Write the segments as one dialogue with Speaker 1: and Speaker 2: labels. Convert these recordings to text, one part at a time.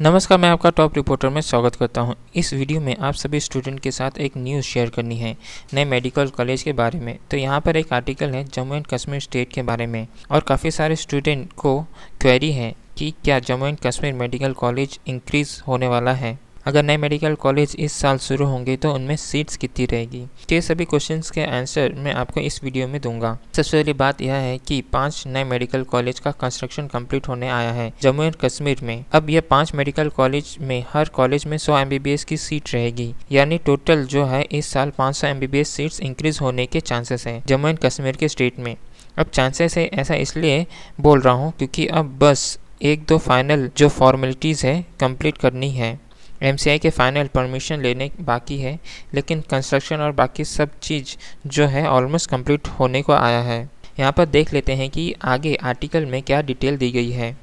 Speaker 1: नमस्कार, मैं आपका टॉप रिपोर्टर में स्वागत करता हूँ। इस वीडियो में आप सभी स्टूडेंट के साथ एक न्यूज़ शेयर करनी है, नए मेडिकल कॉलेज के बारे में। तो यहाँ पर एक आर्टिकल है जम्मू एंड कश्मीर स्टेट के बारे में। और काफ़ी सारे स्टूडेंट को क्वेरी है कि क्या Jammu and Kashmir medical college increase होने वाला है। अगर नए मेडिकल कॉलेज इस साल शुरू होंगे तो उनमें सीट्स कितनी रहेगी? तो ये सभी क्वेश्चन के आंसर मैं आपको इस वीडियो में दूँगा। सबसे पहली बात यह है कि पाँच नए मेडिकल कॉलेज का कंस्ट्रक्शन कंप्लीट होने आया है जम्मू एंड कश्मीर में। अब यह पाँच मेडिकल कॉलेज में हर कॉलेज में सौ एम की सीट रहेगी। यानी टोटल जो है इस साल पाँच सौ सीट्स इंक्रीज होने के चांसेस हैं जम्मू एंड कश्मीर के स्टेट में। अब चांसेस है ऐसा इसलिए बोल रहा हूँ क्योंकि अब बस एक दो फाइनल जो फॉर्मेलिटीज़ है कंप्लीट करनी है। एम के फाइनल परमिशन लेने बाकी है, लेकिन कंस्ट्रक्शन और बाकी सब चीज़ जो है ऑलमोस्ट कंप्लीट होने को आया है। यहाँ पर देख लेते हैं कि आगे आर्टिकल में क्या डिटेल दी गई है।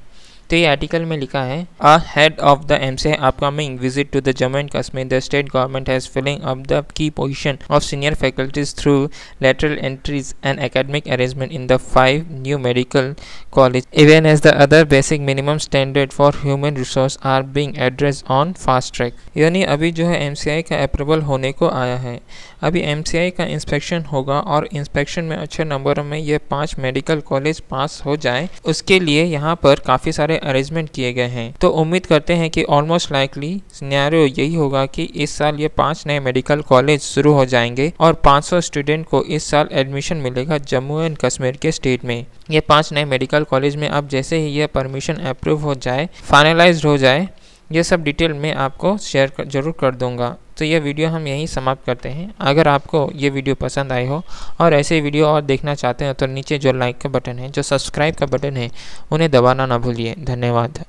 Speaker 1: तो ये आर्टिकल में लिखा है a head of the M C upcoming visit to the Jammu and Kashmir the state government has filling up the key position of senior faculties through lateral entries and academic arrangement in the five new medical college even as the other basic minimum standard for human resource are being address on fast track यानी अभी जो है M का approval होने को आया है। अभी एम का इंस्पेक्शन होगा और इंस्पेक्शन में अच्छे नंबरों में ये पाँच मेडिकल कॉलेज पास हो जाए। उसके लिए यहाँ पर काफ़ी सारे अरेंजमेंट किए गए हैं। तो उम्मीद करते हैं कि ऑलमोस्ट लाइकली सिनेरियो यही होगा कि इस साल ये पाँच नए मेडिकल कॉलेज शुरू हो जाएँगे और 500 स्टूडेंट को इस साल एडमिशन मिलेगा जम्मू एंड कश्मीर के स्टेट में। ये पाँच नए मेडिकल कॉलेज में अब जैसे ही यह परमिशन अप्रूव हो जाए फाइनलाइज हो जाए, ये सब डिटेल में आपको शेयर ज़रूर कर दूँगा। तो ये वीडियो हम यहीं समाप्त करते हैं। अगर आपको ये वीडियो पसंद आई हो और ऐसे वीडियो और देखना चाहते हैं तो नीचे जो लाइक का बटन है, जो सब्सक्राइब का बटन है, उन्हें दबाना ना भूलिए। धन्यवाद।